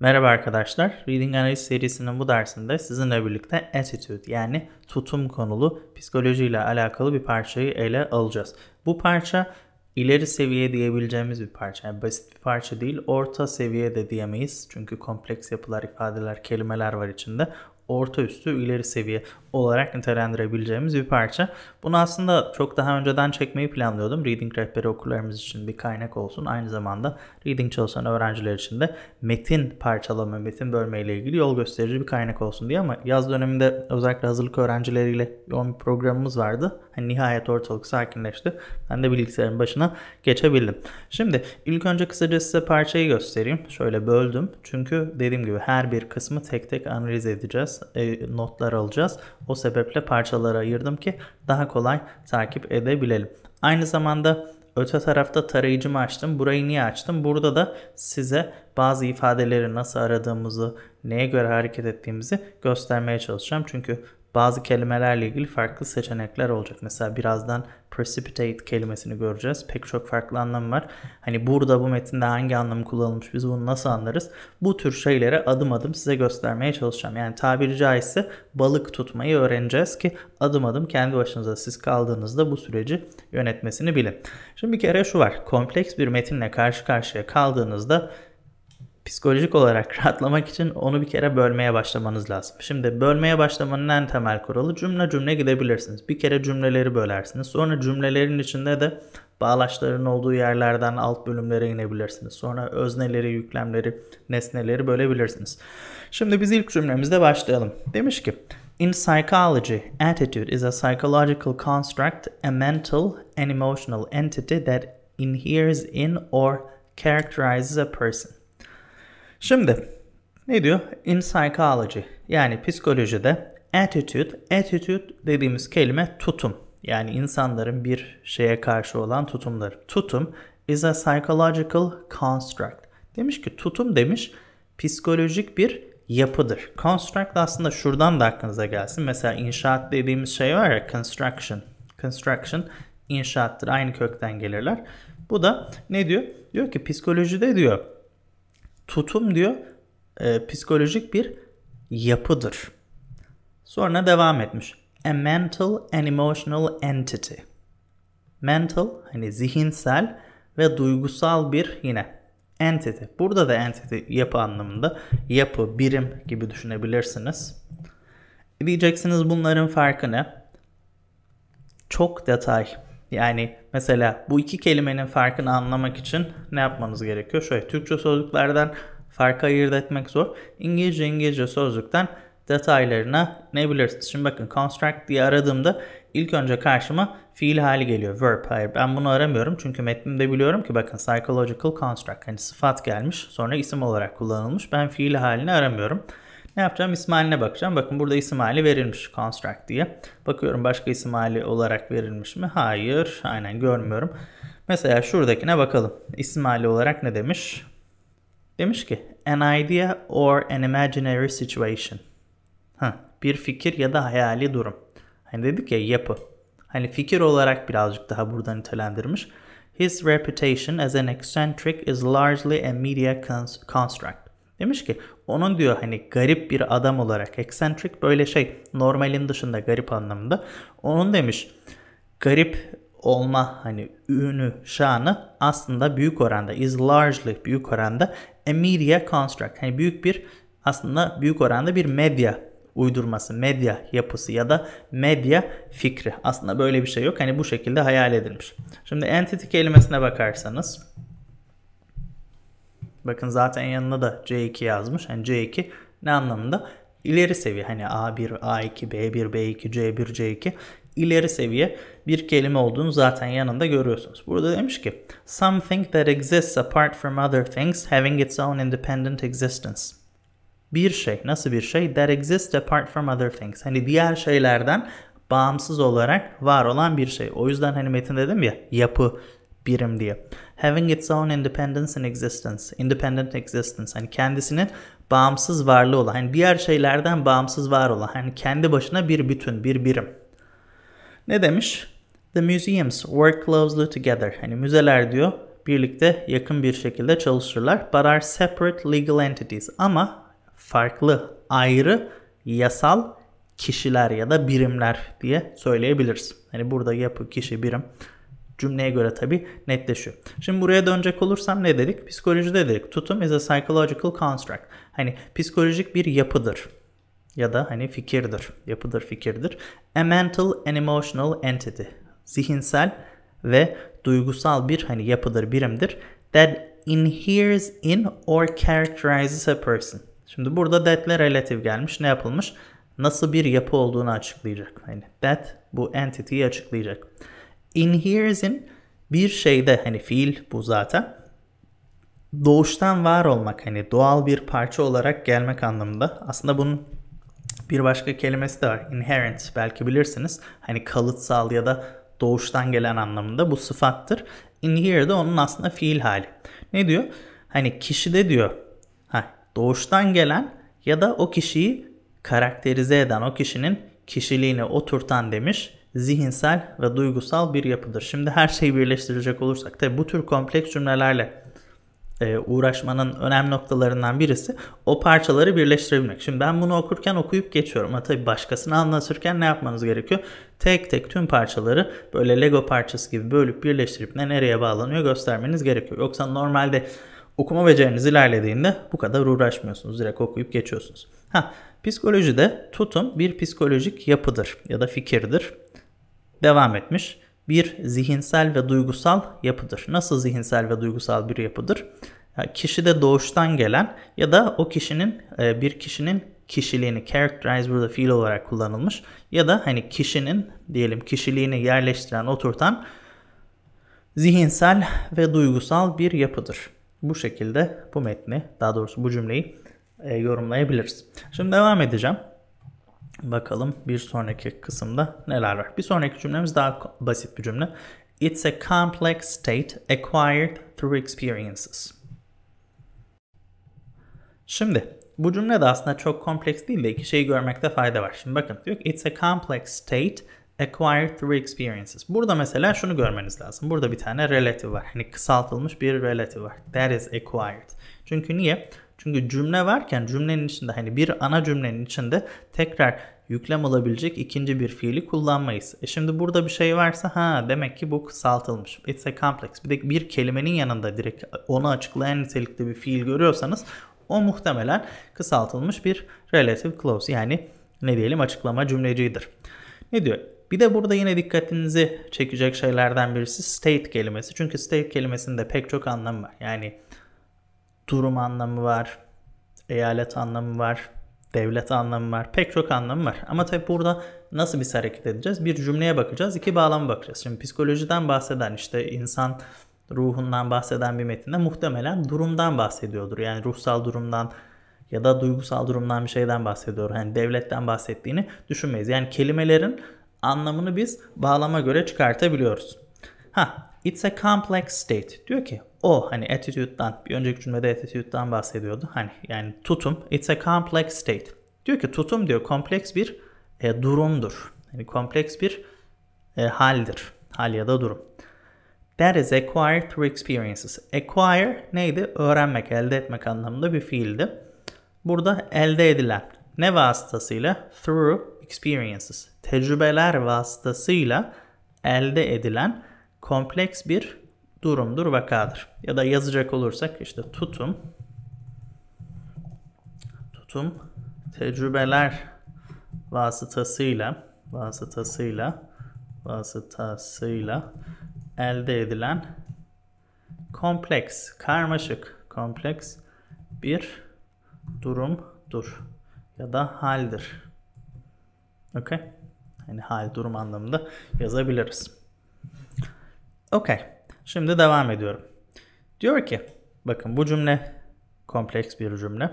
Merhaba arkadaşlar. Reading Analiz serisinin bu dersinde sizinle birlikte attitude yani tutum konulu psikolojiyle alakalı bir parçayı ele alacağız. Bu parça ileri seviye diyebileceğimiz bir parça. Yani basit bir parça değil, orta seviye de diyemeyiz. Çünkü kompleks yapılar, ifadeler, kelimeler var içinde orta üstü ileri seviye olarak nitelendirebileceğimiz bir parça. Bunu aslında çok daha önceden çekmeyi planlıyordum. Reading rehberi okurlarımız için bir kaynak olsun. Aynı zamanda reading çalışan öğrenciler için de metin parçalama, metin bölme ile ilgili yol gösterici bir kaynak olsun diye ama yaz döneminde özellikle hazırlık öğrencileriyle yoğun bir programımız vardı. Hani nihayet ortalık sakinleşti. Ben de bilgisayarın başına geçebildim. Şimdi ilk önce kısaca size parçayı göstereyim. Şöyle böldüm. Çünkü dediğim gibi her bir kısmı tek tek analiz edeceğiz. E, notlar alacağız. O sebeple parçalara ayırdım ki daha kolay takip edebilelim. Aynı zamanda öte tarafta tarayıcımı açtım. Burayı niye açtım? Burada da size bazı ifadeleri nasıl aradığımızı, neye göre hareket ettiğimizi göstermeye çalışacağım. Çünkü bazı kelimelerle ilgili farklı seçenekler olacak. Mesela birazdan precipitate kelimesini göreceğiz. Pek çok farklı anlamı var. Hani burada bu metinde hangi anlamı kullanılmış biz bunu nasıl anlarız? Bu tür şeyleri adım adım size göstermeye çalışacağım. Yani tabiri caizse balık tutmayı öğreneceğiz ki adım adım kendi başınıza siz kaldığınızda bu süreci yönetmesini bilin. Şimdi bir kere şu var. Kompleks bir metinle karşı karşıya kaldığınızda psikolojik olarak rahatlamak için onu bir kere bölmeye başlamanız lazım. Şimdi bölmeye başlamanın en temel kuralı cümle cümle gidebilirsiniz. Bir kere cümleleri bölersiniz. Sonra cümlelerin içinde de bağlaçların olduğu yerlerden alt bölümlere inebilirsiniz. Sonra özneleri, yüklemleri, nesneleri bölebilirsiniz. Şimdi biz ilk cümlemizde başlayalım. Demiş ki In psychology, attitude is a psychological construct, a mental and emotional entity that inheres in or characterizes a person. Şimdi ne diyor? In psychology yani psikolojide attitude, attitude dediğimiz kelime tutum. Yani insanların bir şeye karşı olan tutumları. Tutum is a psychological construct. Demiş ki tutum demiş psikolojik bir yapıdır. Construct aslında şuradan da aklınıza gelsin. Mesela inşaat dediğimiz şey var ya construction. Construction inşaattır. Aynı kökten gelirler. Bu da ne diyor? Diyor ki psikolojide diyor tutum diyor e, psikolojik bir yapıdır. Sonra devam etmiş. A mental and emotional entity. Mental hani zihinsel ve duygusal bir yine entity. Burada da entity yapı anlamında yapı, birim gibi düşünebilirsiniz. Diyeceksiniz bunların farkı ne? Çok detay. Yani mesela bu iki kelimenin farkını anlamak için ne yapmanız gerekiyor? Şöyle Türkçe sözlüklerden farkı ayırt etmek zor. İngilizce İngilizce sözlükten detaylarına ne bilirsiniz? Şimdi bakın construct diye aradığımda ilk önce karşıma fiil hali geliyor. Verb. Hayır ben bunu aramıyorum çünkü metnimde biliyorum ki bakın psychological construct. Hani sıfat gelmiş sonra isim olarak kullanılmış. Ben fiil halini aramıyorum. Ne yapacağım? İsim haline bakacağım. Bakın burada isim hali verilmiş construct diye. Bakıyorum başka isim hali olarak verilmiş mi? Hayır. Aynen görmüyorum. Mesela şuradakine bakalım. İsim hali olarak ne demiş? Demiş ki an idea or an imaginary situation. Ha, bir fikir ya da hayali durum. Hani dedik ya yapı. Hani fikir olarak birazcık daha burada nitelendirmiş. His reputation as an eccentric is largely a media construct. Demiş ki onun diyor hani garip bir adam olarak eccentric böyle şey normalin dışında garip anlamında. Onun demiş garip olma hani ünü, şanı aslında büyük oranda is largely büyük oranda a media construct. Hani büyük bir aslında büyük oranda bir medya uydurması, medya yapısı ya da medya fikri. Aslında böyle bir şey yok. Hani bu şekilde hayal edilmiş. Şimdi entity kelimesine bakarsanız bakın zaten yanına da C2 yazmış. Yani C2 ne anlamında? İleri seviye hani A1, A2, B1, B2, C1, C2 ileri seviye bir kelime olduğunu zaten yanında görüyorsunuz. Burada demiş ki something that exists apart from other things having its own independent existence. Bir şey, nasıl bir şey? That exists apart from other things. Hani diğer şeylerden bağımsız olarak var olan bir şey. O yüzden hani metin dedim ya yapı, birim diye. Having its own independence and existence. Independent existence. Hani kendisinin bağımsız varlığı olan. Hani diğer şeylerden bağımsız var olan. Hani kendi başına bir bütün, bir birim. Ne demiş? The museums work closely together. Hani müzeler diyor birlikte yakın bir şekilde çalışırlar. But are separate legal entities. Ama farklı, ayrı yasal kişiler ya da birimler diye söyleyebiliriz. Hani burada yapı, kişi, birim cümleye göre tabi netleşiyor. Şimdi buraya dönecek olursam ne dedik? Psikolojide dedik. Tutum is a psychological construct. Hani psikolojik bir yapıdır ya da hani fikirdir. Yapıdır, fikirdir. A mental and emotional entity. Zihinsel ve duygusal bir hani yapıdır, birimdir. That inheres in or characterizes a person. Şimdi burada that'le relative gelmiş. Ne yapılmış? Nasıl bir yapı olduğunu açıklayacak. Hani that bu entity'yi açıklayacak. Inheres in bir şeyde hani fiil bu zaten doğuştan var olmak hani doğal bir parça olarak gelmek anlamında. Aslında bunun bir başka kelimesi de var. Inherent belki bilirsiniz. Hani kalıtsal ya da doğuştan gelen anlamında bu sıfattır. Inhere de onun aslında fiil hali. Ne diyor? Hani kişide diyor ha, doğuştan gelen ya da o kişiyi karakterize eden, o kişinin kişiliğini oturtan demiş zihinsel ve duygusal bir yapıdır. Şimdi her şeyi birleştirecek olursak tabi bu tür kompleks cümlelerle e, uğraşmanın önemli noktalarından birisi o parçaları birleştirebilmek. Şimdi ben bunu okurken okuyup geçiyorum ama tabii başkasını anlatırken ne yapmanız gerekiyor? Tek tek tüm parçaları böyle Lego parçası gibi bölüp birleştirip ne nereye bağlanıyor göstermeniz gerekiyor. Yoksa normalde okuma beceriniz ilerlediğinde bu kadar uğraşmıyorsunuz. Direkt okuyup geçiyorsunuz. Ha, psikolojide tutum bir psikolojik yapıdır ya da fikirdir. Devam etmiş bir zihinsel ve duygusal yapıdır. Nasıl zihinsel ve duygusal bir yapıdır? Kişide doğuştan gelen ya da o kişinin e, bir kişinin kişiliğini characterize burada fiil olarak kullanılmış ya da hani kişinin diyelim kişiliğini yerleştiren, oturtan zihinsel ve duygusal bir yapıdır. Bu şekilde bu metni, daha doğrusu bu cümleyi e, yorumlayabiliriz. Şimdi devam edeceğim. Bakalım bir sonraki kısımda neler var. Bir sonraki cümlemiz daha basit bir cümle. It's a complex state acquired through experiences. Şimdi bu cümle de aslında çok kompleks değil de iki şeyi görmekte fayda var. Şimdi bakın diyor ki it's a complex state acquired through experiences. Burada mesela şunu görmeniz lazım. Burada bir tane relative var. Hani kısaltılmış bir relative var. That is acquired. Çünkü niye? Çünkü cümle varken cümlenin içinde hani bir ana cümlenin içinde tekrar yüklem alabilecek ikinci bir fiili kullanmayız. E şimdi burada bir şey varsa ha demek ki bu kısaltılmış. It's a complex. Bir de bir kelimenin yanında direkt onu açıklayan nitelikte bir fiil görüyorsanız o muhtemelen kısaltılmış bir relative clause yani ne diyelim açıklama cümlecidir. Ne diyor? Bir de burada yine dikkatinizi çekecek şeylerden birisi state kelimesi. Çünkü state kelimesinde pek çok anlamı var. Yani durum anlamı var, eyalet anlamı var, devlet anlamı var, pek çok anlamı var. Ama tabi burada nasıl biz hareket edeceğiz? Bir cümleye bakacağız, iki bağlama bakacağız. Şimdi psikolojiden bahseden işte insan ruhundan bahseden bir metinde muhtemelen durumdan bahsediyordur. Yani ruhsal durumdan ya da duygusal durumdan bir şeyden bahsediyor. Yani devletten bahsettiğini düşünmeyiz. Yani kelimelerin anlamını biz bağlama göre çıkartabiliyoruz. Ha, it's a complex state. Diyor ki o hani attitude'dan bir önceki cümlede attitude'dan bahsediyordu. Hani yani tutum it's a complex state. Diyor ki tutum diyor kompleks bir e, durumdur. Yani kompleks bir e, haldir. Hal ya da durum. That is acquired through experiences. Acquire neydi? Öğrenmek, elde etmek anlamında bir fiildi. Burada elde edilen ne vasıtasıyla? Through experiences. Tecrübeler vasıtasıyla elde edilen kompleks bir durumdur, vakadır. Ya da yazacak olursak işte tutum tutum tecrübeler vasıtasıyla vasıtasıyla vasıtasıyla elde edilen kompleks, karmaşık, kompleks bir durumdur ya da haldir. Okay? Yani hal durum anlamında yazabiliriz. Okay. Şimdi devam ediyorum. Diyor ki, bakın bu cümle kompleks bir cümle.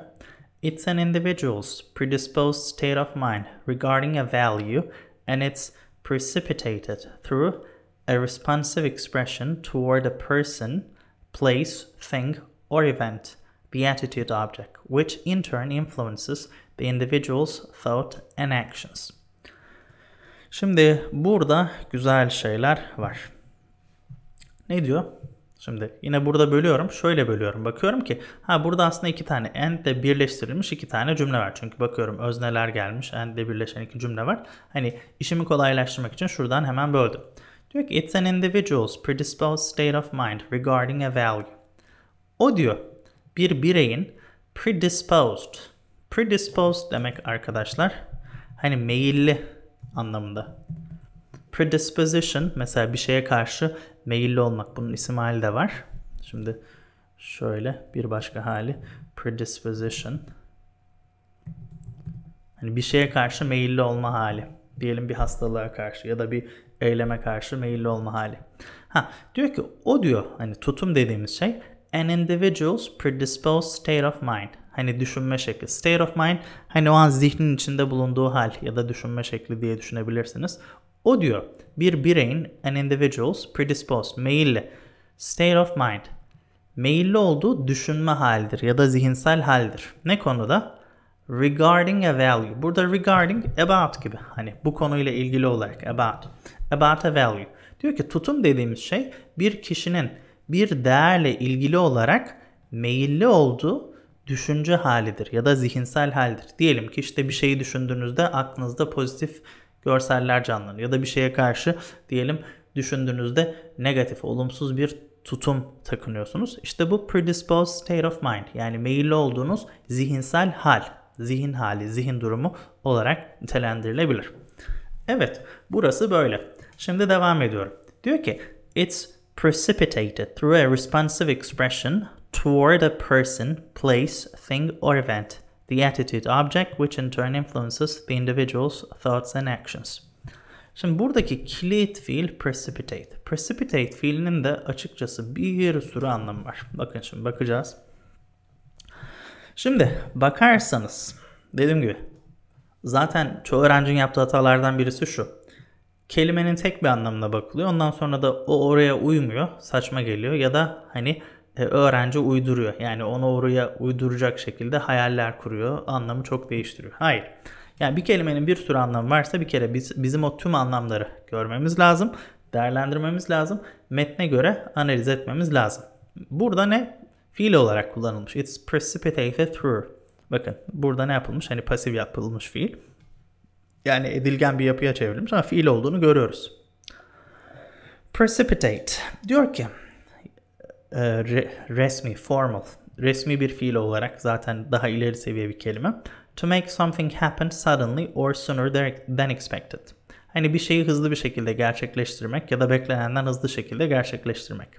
It's an individual's predisposed state of mind regarding a value and it's precipitated through a responsive expression toward a person, place, thing, or event, the attitude object, which in turn influences the individual's thought and actions. Şimdi burada güzel şeyler var. Ne diyor? Şimdi yine burada bölüyorum. Şöyle bölüyorum. Bakıyorum ki ha burada aslında iki tane and de birleştirilmiş iki tane cümle var. Çünkü bakıyorum özneler gelmiş. And de birleşen iki cümle var. Hani işimi kolaylaştırmak için şuradan hemen böldüm. Diyor ki it's an individual's predisposed state of mind regarding a value. O diyor bir bireyin predisposed. Predisposed demek arkadaşlar hani meyilli anlamında. Predisposition mesela bir şeye karşı meyilli olmak. Bunun isim hali de var. Şimdi şöyle bir başka hali predisposition. Hani bir şeye karşı meyilli olma hali. Diyelim bir hastalığa karşı ya da bir eyleme karşı meyilli olma hali. Ha diyor ki o diyor hani tutum dediğimiz şey an individual's predisposed state of mind. Hani düşünme şekli. State of mind hani o an zihnin içinde bulunduğu hal ya da düşünme şekli diye düşünebilirsiniz. O diyor bir bireyin an individual's predisposed meyilli state of mind meyilli olduğu düşünme halidir ya da zihinsel haldir. Ne konuda? Regarding a value. Burada regarding about gibi. Hani bu konuyla ilgili olarak about. About a value. Diyor ki tutum dediğimiz şey bir kişinin bir değerle ilgili olarak meyilli olduğu düşünce halidir ya da zihinsel halidir. Diyelim ki işte bir şeyi düşündüğünüzde aklınızda pozitif görseller canlanıyor ya da bir şeye karşı diyelim düşündüğünüzde negatif, olumsuz bir tutum takınıyorsunuz. İşte bu predisposed state of mind yani meyilli olduğunuz zihinsel hal, zihin hali, zihin durumu olarak nitelendirilebilir. Evet, burası böyle. Şimdi devam ediyorum. Diyor ki, it's precipitated through a responsive expression toward a person, place, thing or event. The attitude object which in turn influences the individual's thoughts and actions. Şimdi buradaki kilit fiil precipitate. Precipitate fiilinin de açıkçası bir sürü anlamı var. Bakın şimdi bakacağız. Şimdi bakarsanız dediğim gibi zaten çoğu öğrencinin yaptığı hatalardan birisi şu. Kelimenin tek bir anlamına bakılıyor. Ondan sonra da o oraya uymuyor. Saçma geliyor ya da hani öğrenci uyduruyor. Yani onu oraya uyduracak şekilde hayaller kuruyor. Anlamı çok değiştiriyor. Hayır. Yani bir kelimenin bir sürü anlamı varsa bir kere biz, bizim o tüm anlamları görmemiz lazım. Değerlendirmemiz lazım. Metne göre analiz etmemiz lazım. Burada ne? Fiil olarak kullanılmış. It's precipitated through. Bakın burada ne yapılmış? Hani pasif yapılmış fiil. Yani edilgen bir yapıya çevrilmiş ama fiil olduğunu görüyoruz. Precipitate. Diyor ki e, resmi, formal, resmi bir fiil olarak zaten daha ileri seviye bir kelime. To make something happen suddenly or sooner than expected. Hani bir şeyi hızlı bir şekilde gerçekleştirmek ya da beklenenden hızlı şekilde gerçekleştirmek.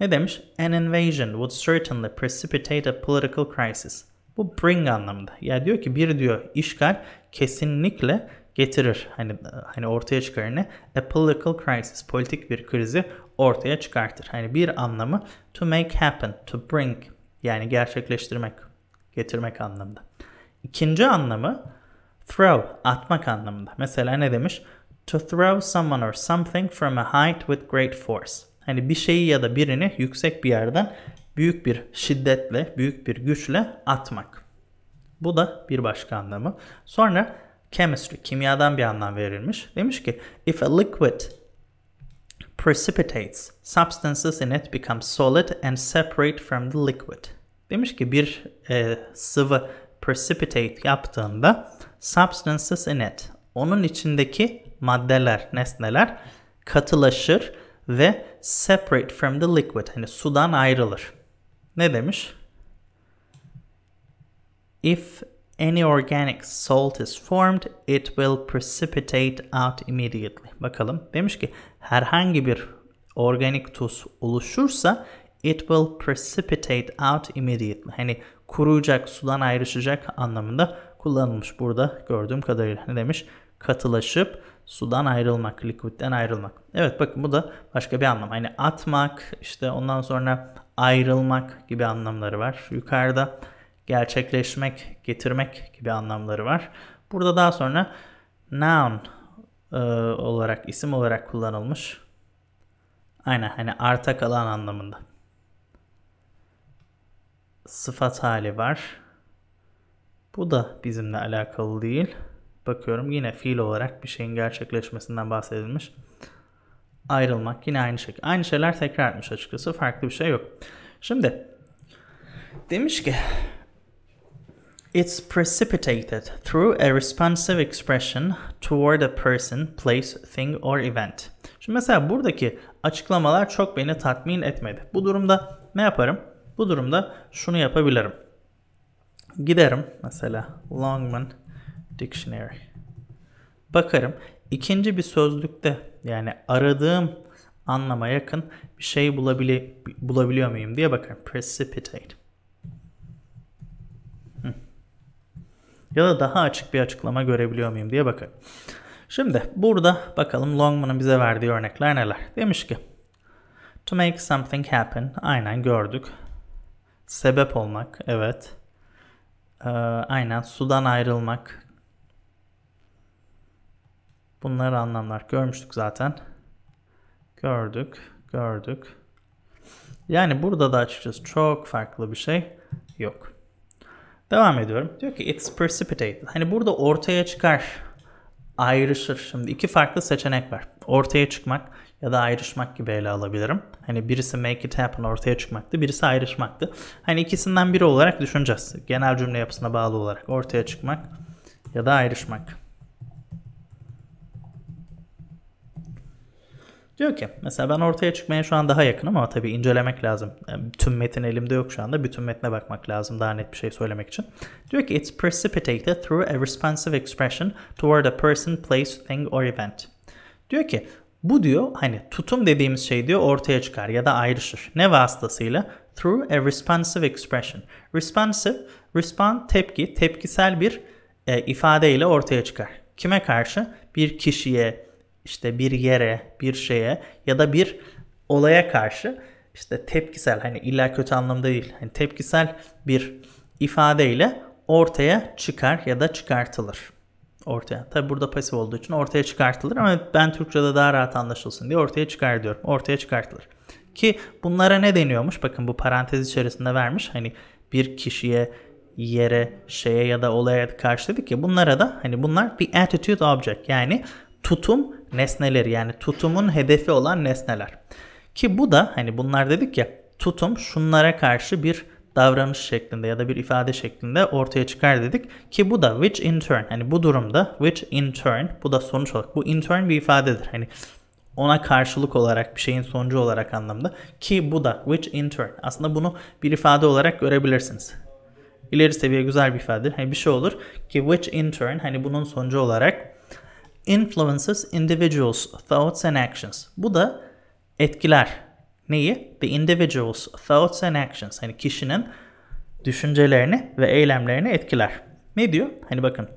Ne demiş? An invasion would certainly precipitate a political crisis. Bu bring anlamında. Ya diyor ki bir diyor işgal kesinlikle getirir. Hani hani ortaya çıkarır ne? A political crisis, politik bir krizi ortaya çıkartır. Hani bir anlamı to make happen, to bring yani gerçekleştirmek, getirmek anlamında. İkinci anlamı throw, atmak anlamında. Mesela ne demiş? To throw someone or something from a height with great force. Hani bir şeyi ya da birini yüksek bir yerden büyük bir şiddetle, büyük bir güçle atmak. Bu da bir başka anlamı. Sonra chemistry, kimyadan bir anlam verilmiş. Demiş ki if a liquid precipitates, substances in it become solid and separate from the liquid. Demiş ki bir e, sıvı precipitate yaptığında substances in it, onun içindeki maddeler, nesneler katılaşır ve separate from the liquid, hani sudan ayrılır. Ne demiş? If any organic salt is formed, it will precipitate out immediately. Bakalım. Demiş ki herhangi bir organik tuz oluşursa it will precipitate out immediately. Hani kuruyacak, sudan ayrışacak anlamında kullanılmış burada gördüğüm kadarıyla. Ne demiş? Katılaşıp sudan ayrılmak, liquidden ayrılmak. Evet bakın bu da başka bir anlam. Hani atmak, işte ondan sonra ayrılmak gibi anlamları var. Yukarıda gerçekleşmek, getirmek gibi anlamları var. Burada daha sonra noun e, olarak, isim olarak kullanılmış. Aynen hani arta kalan anlamında. Sıfat hali var. Bu da bizimle alakalı değil. Bakıyorum yine fiil olarak bir şeyin gerçekleşmesinden bahsedilmiş. ayrılmak yine aynı şekilde. Aynı şeyler tekrar etmiş açıkçası. Farklı bir şey yok. Şimdi demiş ki It's precipitated through a responsive expression toward a person, place, thing or event. Şimdi mesela buradaki açıklamalar çok beni tatmin etmedi. Bu durumda ne yaparım? Bu durumda şunu yapabilirim. Giderim mesela Longman Dictionary. Bakarım ikinci bir sözlükte yani aradığım anlama yakın bir şey bulabili bulabiliyor muyum diye bakarım. Precipitate. Ya da daha açık bir açıklama görebiliyor muyum diye bakarım. Şimdi burada bakalım Longman'ın bize verdiği örnekler neler. Demiş ki To make something happen. Aynen gördük. Sebep olmak. Evet. Ee, aynen sudan ayrılmak. Bunları anlamlar görmüştük zaten. Gördük. Gördük. Yani burada da açıkçası çok farklı bir şey yok. Devam ediyorum. Diyor ki it's precipitated. Hani burada ortaya çıkar, ayrışır. Şimdi iki farklı seçenek var. Ortaya çıkmak ya da ayrışmak gibi ele alabilirim. Hani birisi make it happen ortaya çıkmaktı, birisi ayrışmaktı. Hani ikisinden biri olarak düşüneceğiz. Genel cümle yapısına bağlı olarak ortaya çıkmak ya da ayrışmak. Diyor ki mesela ben ortaya çıkmaya şu an daha yakınım ama tabii incelemek lazım. Tüm metin elimde yok şu anda. Bütün metne bakmak lazım daha net bir şey söylemek için. Diyor ki it's precipitated through a responsive expression toward a person, place, thing or event. Diyor ki bu diyor hani tutum dediğimiz şey diyor ortaya çıkar ya da ayrışır. Ne vasıtasıyla? Through a responsive expression. Responsive, respond tepki, tepkisel bir e, ifadeyle ortaya çıkar. Kime karşı? Bir kişiye, işte bir yere, bir şeye ya da bir olaya karşı işte tepkisel hani illa kötü anlamda değil. Hani tepkisel bir ifadeyle ortaya çıkar ya da çıkartılır. Ortaya. Tabi burada pasif olduğu için ortaya çıkartılır ama ben Türkçe'de daha rahat anlaşılsın diye ortaya çıkar diyorum. Ortaya çıkartılır. Ki bunlara ne deniyormuş? Bakın bu parantez içerisinde vermiş. Hani bir kişiye, yere, şeye ya da olaya karşı dedik ya bunlara da hani bunlar bir attitude object yani tutum nesneleri yani tutumun hedefi olan nesneler. Ki bu da hani bunlar dedik ya tutum şunlara karşı bir davranış şeklinde ya da bir ifade şeklinde ortaya çıkar dedik. Ki bu da which in turn hani bu durumda which in turn bu da sonuç olarak bu in turn bir ifadedir. Hani ona karşılık olarak bir şeyin sonucu olarak anlamda ki bu da which in turn aslında bunu bir ifade olarak görebilirsiniz. İleri seviye güzel bir ifade. Hani bir şey olur ki which in turn hani bunun sonucu olarak influences individuals' thoughts and actions. Bu da etkiler. Neyi? The individual's thoughts and actions. Hani kişinin düşüncelerini ve eylemlerini etkiler. Ne diyor? Hani bakın.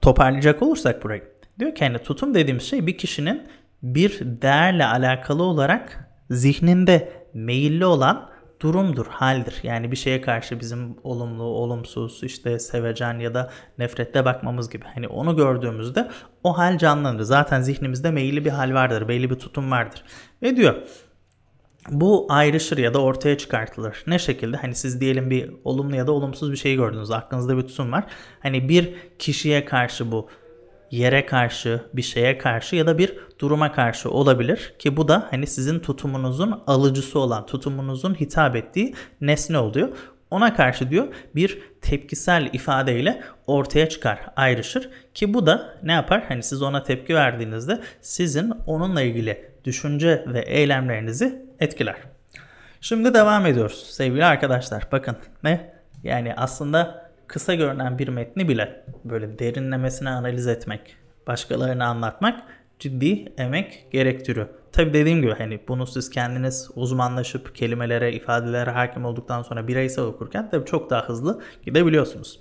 Toparlayacak olursak burayı. Diyor ki hani tutum dediğimiz şey bir kişinin bir değerle alakalı olarak zihninde meyilli olan durumdur, haldir. Yani bir şeye karşı bizim olumlu, olumsuz, işte sevecen ya da nefretle bakmamız gibi. Hani onu gördüğümüzde o hal canlanır. Zaten zihnimizde meyilli bir hal vardır, belli bir tutum vardır. Ve diyor bu ayrışır ya da ortaya çıkartılır. Ne şekilde? Hani siz diyelim bir olumlu ya da olumsuz bir şey gördünüz. Aklınızda bir tutum var. Hani bir kişiye karşı bu yere karşı, bir şeye karşı ya da bir duruma karşı olabilir ki bu da hani sizin tutumunuzun alıcısı olan, tutumunuzun hitap ettiği nesne oluyor. Ona karşı diyor bir tepkisel ifadeyle ortaya çıkar, ayrışır ki bu da ne yapar? Hani siz ona tepki verdiğinizde sizin onunla ilgili düşünce ve eylemlerinizi etkiler. Şimdi devam ediyoruz sevgili arkadaşlar. Bakın ne? Yani aslında kısa görünen bir metni bile böyle derinlemesine analiz etmek, başkalarına anlatmak ciddi emek gerektiriyor. Tabi dediğim gibi hani bunu siz kendiniz uzmanlaşıp kelimelere, ifadelere hakim olduktan sonra bireysel okurken tabi çok daha hızlı gidebiliyorsunuz.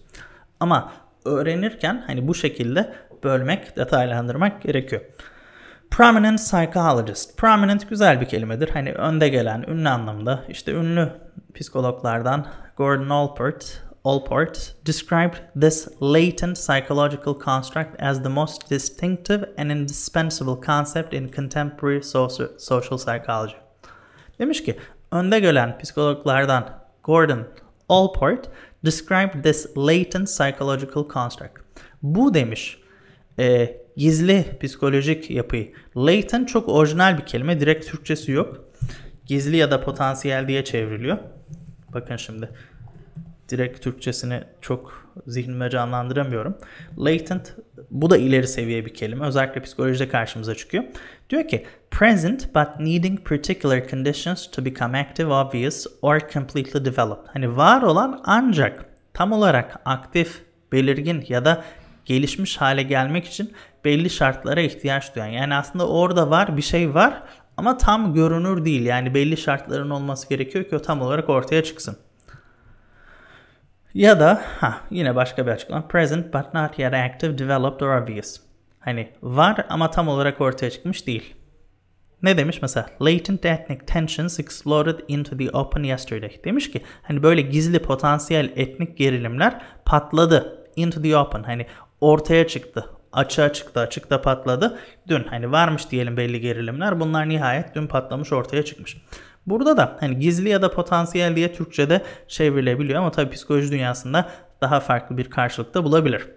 Ama öğrenirken hani bu şekilde bölmek, detaylandırmak gerekiyor. Prominent psychologist. Prominent güzel bir kelimedir. Hani önde gelen, ünlü anlamda. İşte ünlü psikologlardan Gordon Allport, Allport described this latent psychological construct as the most distinctive and indispensable concept in contemporary social psychology. Demiş ki önde gelen psikologlardan Gordon Allport described this latent psychological construct. Bu demiş e, gizli psikolojik yapıyı. Latent çok orijinal bir kelime. Direkt Türkçesi yok. Gizli ya da potansiyel diye çevriliyor. Bakın şimdi. Direkt Türkçesini çok zihnime canlandıramıyorum. Latent bu da ileri seviye bir kelime. Özellikle psikolojide karşımıza çıkıyor. Diyor ki present but needing particular conditions to become active, obvious or completely developed. Hani var olan ancak tam olarak aktif, belirgin ya da gelişmiş hale gelmek için belli şartlara ihtiyaç duyan. Yani aslında orada var bir şey var ama tam görünür değil. Yani belli şartların olması gerekiyor ki o tam olarak ortaya çıksın. Ya da ha, yine başka bir açıklama. Present but not yet active, developed or obvious. Hani var ama tam olarak ortaya çıkmış değil. Ne demiş mesela? Latent ethnic tensions exploded into the open yesterday. Demiş ki hani böyle gizli potansiyel etnik gerilimler patladı into the open. Hani ortaya çıktı. Açığa çıktı, açıkta patladı. Dün hani varmış diyelim belli gerilimler. Bunlar nihayet dün patlamış ortaya çıkmış. Burada da hani gizli ya da potansiyel diye Türkçe'de çevrilebiliyor ama tabii psikoloji dünyasında daha farklı bir karşılıkta bulabilir.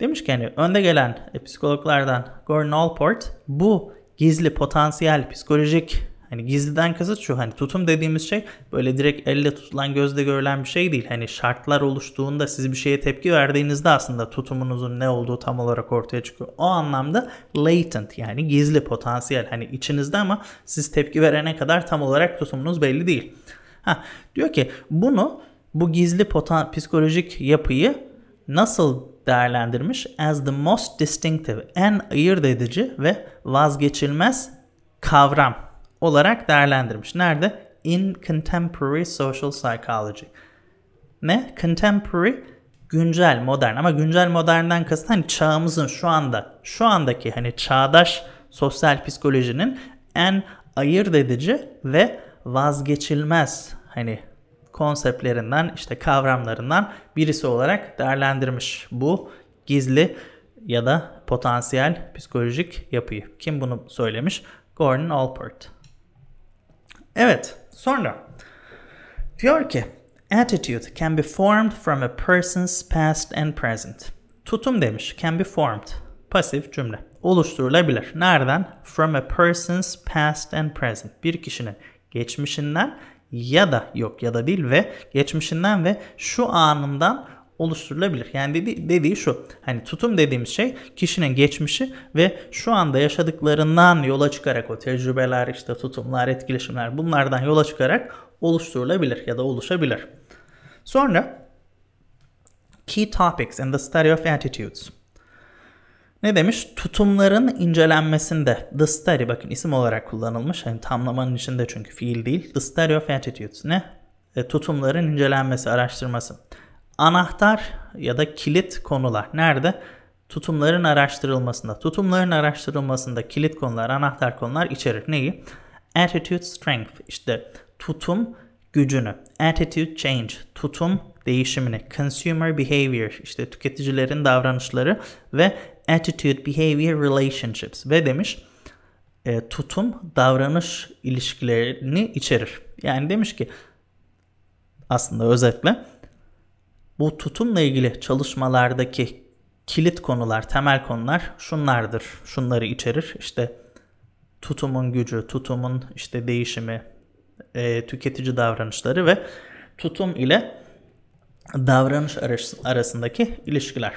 Demiş ki hani önde gelen psikologlardan Gordon Allport bu gizli potansiyel psikolojik Hani gizliden kasıt şu hani tutum dediğimiz şey böyle direkt elle tutulan gözle görülen bir şey değil. Hani şartlar oluştuğunda siz bir şeye tepki verdiğinizde aslında tutumunuzun ne olduğu tam olarak ortaya çıkıyor. O anlamda latent yani gizli potansiyel hani içinizde ama siz tepki verene kadar tam olarak tutumunuz belli değil. Ha, diyor ki bunu bu gizli potan psikolojik yapıyı nasıl değerlendirmiş? As the most distinctive, en ayırt edici ve vazgeçilmez kavram olarak değerlendirmiş. Nerede? In Contemporary Social Psychology. Ne? Contemporary güncel, modern ama güncel modernden kasıt hani çağımızın şu anda, şu andaki hani çağdaş sosyal psikolojinin en ayırt edici ve vazgeçilmez hani konseptlerinden işte kavramlarından birisi olarak değerlendirmiş bu gizli ya da potansiyel psikolojik yapıyı. Kim bunu söylemiş? Gordon Allport. Evet, sonra diyor ki attitude can be formed from a person's past and present. Tutum demiş can be formed. Pasif cümle. Oluşturulabilir. Nereden? From a person's past and present. Bir kişinin geçmişinden ya da yok ya da değil ve geçmişinden ve şu anından oluşturulabilir. Yani dedi, dediği şu. Hani tutum dediğimiz şey kişinin geçmişi ve şu anda yaşadıklarından yola çıkarak o tecrübeler, işte tutumlar, etkileşimler bunlardan yola çıkarak oluşturulabilir ya da oluşabilir. Sonra Key Topics in the Study of Attitudes. Ne demiş? Tutumların incelenmesinde the study bakın isim olarak kullanılmış. Hani tamlamanın içinde çünkü fiil değil. The study of attitudes ne? E, tutumların incelenmesi, araştırması anahtar ya da kilit konular nerede? Tutumların araştırılmasında. Tutumların araştırılmasında kilit konular, anahtar konular içerir. Neyi? Attitude strength işte tutum gücünü. Attitude change tutum değişimini. Consumer behavior işte tüketicilerin davranışları ve attitude behavior relationships ve demiş e, tutum davranış ilişkilerini içerir. Yani demiş ki aslında özetle bu tutumla ilgili çalışmalardaki kilit konular, temel konular şunlardır. Şunları içerir. İşte tutumun gücü, tutumun işte değişimi, e, tüketici davranışları ve tutum ile davranış arasındaki ilişkiler.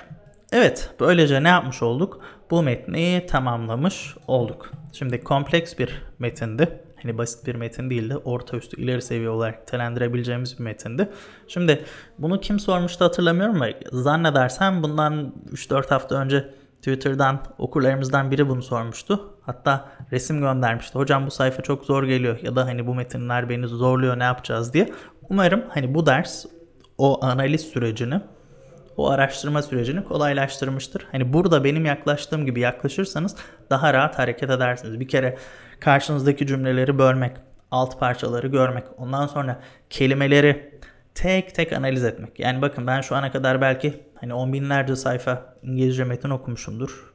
Evet, böylece ne yapmış olduk? Bu metni tamamlamış olduk. Şimdi kompleks bir metindi hani basit bir metin değildi. Orta üstü ileri seviye olarak nitelendirebileceğimiz bir metindi. Şimdi bunu kim sormuştu hatırlamıyorum ama zannedersem bundan 3-4 hafta önce Twitter'dan okurlarımızdan biri bunu sormuştu. Hatta resim göndermişti. Hocam bu sayfa çok zor geliyor ya da hani bu metinler beni zorluyor ne yapacağız diye. Umarım hani bu ders o analiz sürecini o araştırma sürecini kolaylaştırmıştır. Hani burada benim yaklaştığım gibi yaklaşırsanız daha rahat hareket edersiniz. Bir kere karşınızdaki cümleleri bölmek, alt parçaları görmek, ondan sonra kelimeleri tek tek analiz etmek. Yani bakın ben şu ana kadar belki hani on binlerce sayfa İngilizce metin okumuşumdur.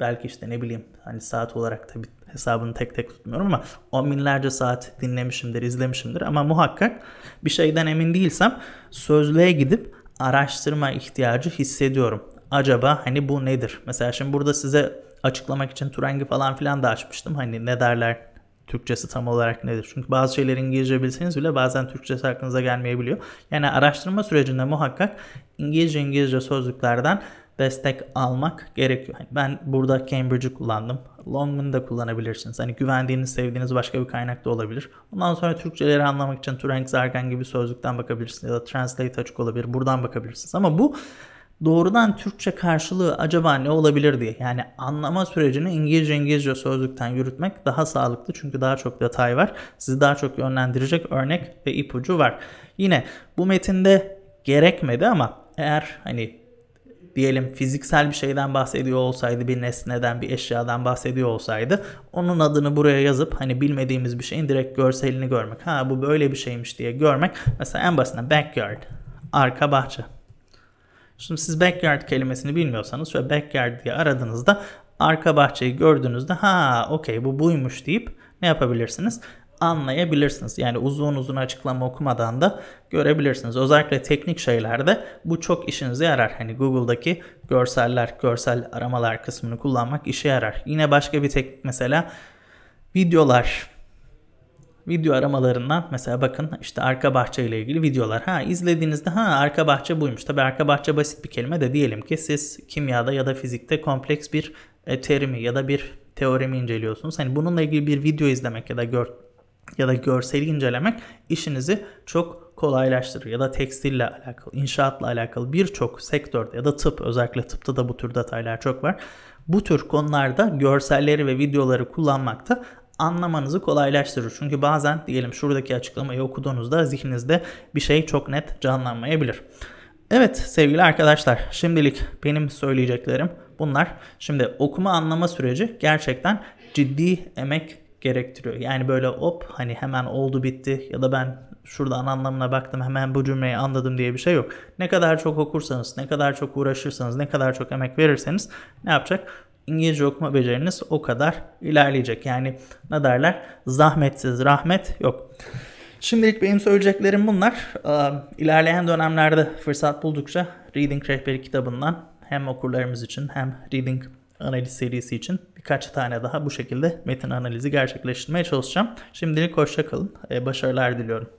Belki, işte ne bileyim hani saat olarak tabi hesabını tek tek tutmuyorum ama on binlerce saat dinlemişimdir, izlemişimdir ama muhakkak bir şeyden emin değilsem sözlüğe gidip araştırma ihtiyacı hissediyorum. acaba hani bu nedir? Mesela şimdi burada size açıklamak için Turangi falan filan da açmıştım. Hani ne derler Türkçesi tam olarak nedir? Çünkü bazı şeyleri İngilizce bilseniz bile bazen Türkçesi aklınıza gelmeyebiliyor. Yani araştırma sürecinde muhakkak İngilizce İngilizce sözlüklerden destek almak gerekiyor. Hani ben burada Cambridge'i kullandım. Longman'ı da kullanabilirsiniz. Hani güvendiğiniz, sevdiğiniz başka bir kaynak da olabilir. Ondan sonra Türkçeleri anlamak için Turing Zargan gibi sözlükten bakabilirsiniz ya da Translate açık olabilir. Buradan bakabilirsiniz. Ama bu doğrudan Türkçe karşılığı acaba ne olabilir diye. Yani anlama sürecini İngilizce İngilizce sözlükten yürütmek daha sağlıklı çünkü daha çok detay var. Sizi daha çok yönlendirecek örnek ve ipucu var. Yine bu metinde gerekmedi ama eğer hani diyelim fiziksel bir şeyden bahsediyor olsaydı, bir nesneden, bir eşyadan bahsediyor olsaydı onun adını buraya yazıp hani bilmediğimiz bir şeyin direkt görselini görmek. Ha bu böyle bir şeymiş diye görmek. Mesela en basitinden backyard, arka bahçe. Şimdi siz backyard kelimesini bilmiyorsanız şöyle backyard diye aradığınızda arka bahçeyi gördüğünüzde ha okey bu buymuş deyip ne yapabilirsiniz? anlayabilirsiniz. Yani uzun uzun açıklama okumadan da görebilirsiniz. Özellikle teknik şeylerde bu çok işinize yarar. Hani Google'daki görseller, görsel aramalar kısmını kullanmak işe yarar. Yine başka bir teknik mesela videolar. Video aramalarından mesela bakın işte arka bahçe ile ilgili videolar. Ha izlediğinizde ha arka bahçe buymuş. Tabi arka bahçe basit bir kelime de diyelim ki siz kimyada ya da fizikte kompleks bir e, terimi ya da bir teoremi inceliyorsunuz. Hani bununla ilgili bir video izlemek ya da gör, ya da görseli incelemek işinizi çok kolaylaştırır. Ya da tekstille alakalı, inşaatla alakalı birçok sektörde ya da tıp özellikle tıpta da bu tür detaylar çok var. Bu tür konularda görselleri ve videoları kullanmakta anlamanızı kolaylaştırır. Çünkü bazen diyelim şuradaki açıklamayı okuduğunuzda zihninizde bir şey çok net canlanmayabilir. Evet sevgili arkadaşlar şimdilik benim söyleyeceklerim bunlar. Şimdi okuma anlama süreci gerçekten ciddi emek gerektiriyor. Yani böyle hop hani hemen oldu bitti ya da ben şuradan anlamına baktım hemen bu cümleyi anladım diye bir şey yok. Ne kadar çok okursanız, ne kadar çok uğraşırsanız, ne kadar çok emek verirseniz ne yapacak? İngilizce okuma beceriniz o kadar ilerleyecek. Yani ne derler? Zahmetsiz rahmet yok. Şimdilik benim söyleyeceklerim bunlar. İlerleyen dönemlerde fırsat buldukça Reading Rehberi kitabından hem okurlarımız için hem Reading analiz serisi için birkaç tane daha bu şekilde metin analizi gerçekleştirmeye çalışacağım. Şimdilik hoşça kalın. Başarılar diliyorum.